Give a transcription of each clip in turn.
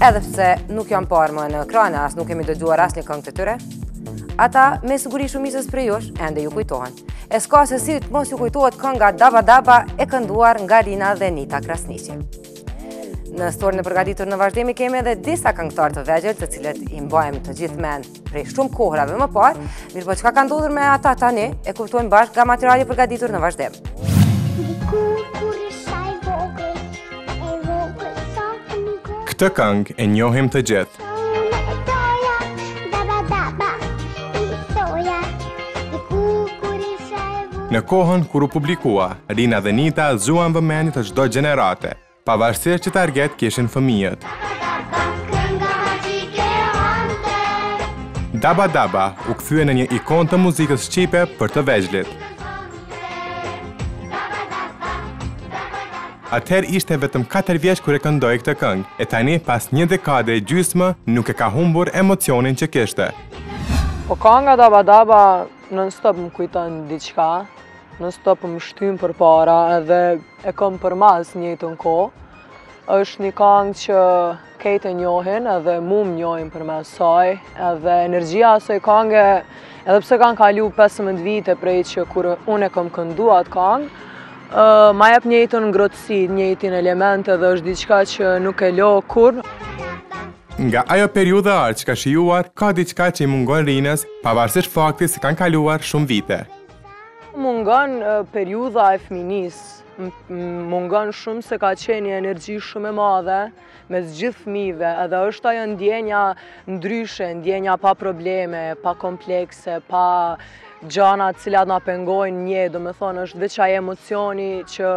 Edhe pse nuk janë parë më në ekrane, as nuk kemi dëgjuar asnjë këngë të tyre, ata me siguri shumicës prej jush ende ju kujtohen. E s'ka se si të mos ju kujtohet kënga Daba Daba e kënduar nga Rina dhe Nita Krasniqi. Në storien e përgatitur në vazhdim kemi edhe disa këngëtarë të vegjël të cilët i mbajmë të gjithë mend. prej shumë kohërave më parë, mirëpo çka ka ndodhur me ata tani, e kuptojmë bashkë nga materiali i përgatitur në vazhdim. Këtë këngë e njohim të gjithë. Në kohën kur u publikua, Rina dhe Nita zuan vëmendjet e çdo gjenerate, Pavarësisht që target kishin fëmijët. Daba Daba u kthye në një ikonë të muzikës shqipe për të vegjlit. Atëherë ishte vetëm 4 vjeç kur e këndoi këtë këngë, e tani pas një dekade e gjysmë nuk e ka humbur emocionin që kishte. Po kënga Daba Daba non stop më kujton diçka. Non stop më shtyn përpara edhe e kom përmas t'njëjtën kohë. është një kangë që krejt e njohin edhe mu më njohin përmes saj. Edhe energjia e asaj kange, edhe pse kanë kalu 15 vite prej që kur unë e kom këndu atë kangë, ma jep t'njëjtën ngrohtësi, t'njëjtin element edhe është diçka që nuk e lo kurrë. Nga ajo periudha e artë që ka shijuar, ka diçka që i mungon Rinës, pavarësisht faktit se kanë kaluar shumë vite. Mungon periudha e fmijnisë, mungon shumë se ka qenë një energji shumë e madhe mes gjithë fmijve, edhe është ajo ndjenja ndryshe, ndjenja pa probleme, pa komplekse, pa gjana t'cilat na pengojnë një, domethonë është veç ai emocioni që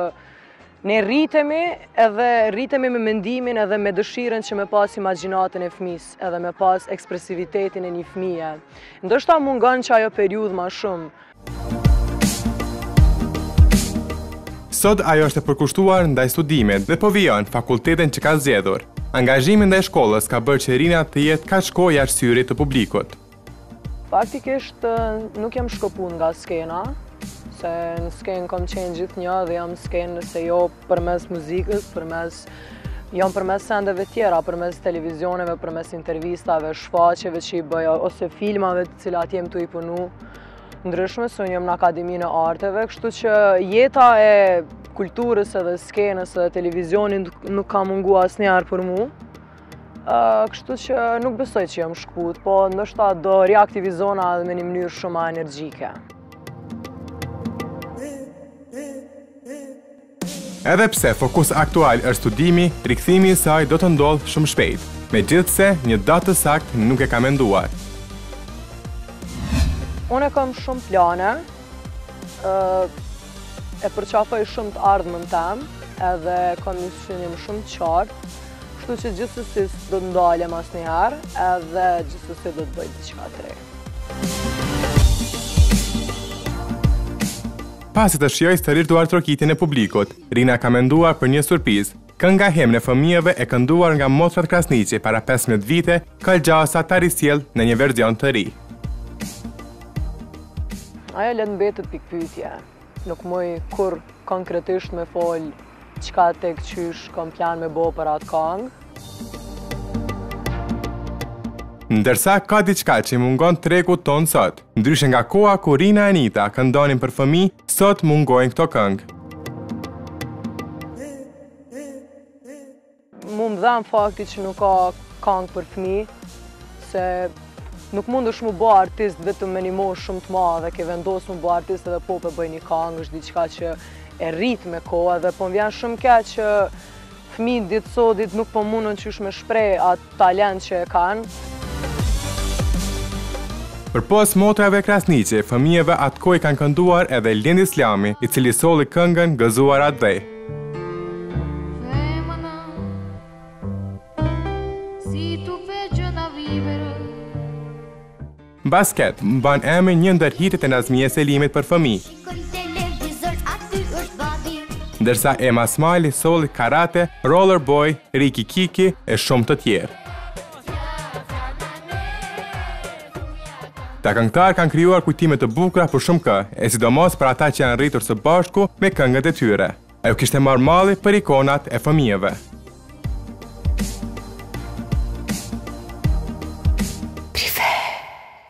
Ne rritemi edhe rritemi me mendimin edhe me dëshirën që me pas imagjinatën e fmijës edhe me pas ekspresivitetin e një fmije. Ndoshta mungon që ajo periudhë ma shumë. Sot ajo është e përkushtuar ndaj studimit dhe po vijon fakultetin që ka zgjedhur. Angazhimi ndaj shkollës ka bërë që Rina të jetë kaq kohë jashtë syrit të publikut. Faktikisht nuk jam shkëput nga skena, se në skenë kom qenë gjithnjë dhe jam n'skenë nëse jo përmes muzikës, përmes... Jam përmes sendeve tjera, përmes televizioneve, përmes intervistave, shfaqjeve që i bëj, ose filmave të cilat jem tuj i punu. Ndryshe, se unë jam në Akademinë e Arteve, kështu që jeta e kulturës edhe skenës edhe televizionit nuk ka mungu asnjëherë për mu. Kështu që nuk besoj që jam shkput, po ndoshta do riaktivizona edhe me një mënyrë shumë ma energjike. Edhe pse fokus aktual është studimi, rikthimi i saj do të ndodhë shumë shpejt, megjithëse një datë të saktë nuk e ka menduar. Unë kam shumë plane, e përqafoj shumë të ardhmen teme, edhe kam një synim shumë të qartë, Kështu që gjithsesi s'do të ndalem asnjëherë edhe gjithsesi do të bëj diçka të re. Pasi të shijojë sërish duartrokitjen e publikut, Rina ka menduar për një surprizë. Kënga Himni i fëmijëve e kënduar nga motrat Krasniqi para 15 vite, ka gjasa ta risjellë në një verzion të ri. Ajo le të mbetet pikëpyetje, nuk muj kurr konkretisht me folë Çka tek qysh kom plan me bo për atë kang. Ndërsa ka diçka që i mungon tregut tonë sot. Ndryshe nga koha ku Rina e Nita këndonin për fëmijë, sot mungojnë këto këngë. Mu më dhemb fakti që nuk ka kangë për fmi, se nuk mundesh m'u bo artist vetëm me një moshë shumë të madhe ke vendos m'u bo artist edhe po e bëj një kangë, është diçka që e rritë me kohë dhe po më vjen shumë keq që fmit ditës sodit nuk po munden qysh me shpreh atë talent që e kanë. Përpos motrave Krasniqi, fëmijëve atë kohë i kanë kënduar edhe Lindi Islami, i cili solli këngën Gëzuar atdhe. Basket, mban emrin një ndër hitet e Nazmije Selimit për fëmijë. Ndërsa Ema Smajli solli karate, roller boy, riki kiki e shumë të tjerë. Këta këngëtarë kanë krijuar kujtime të bukura për shumëkë, e sidomos për ata që janë rritur së bashku me këngët e tyre. A ju kishte marrë malli për ikonat e fëmijëve.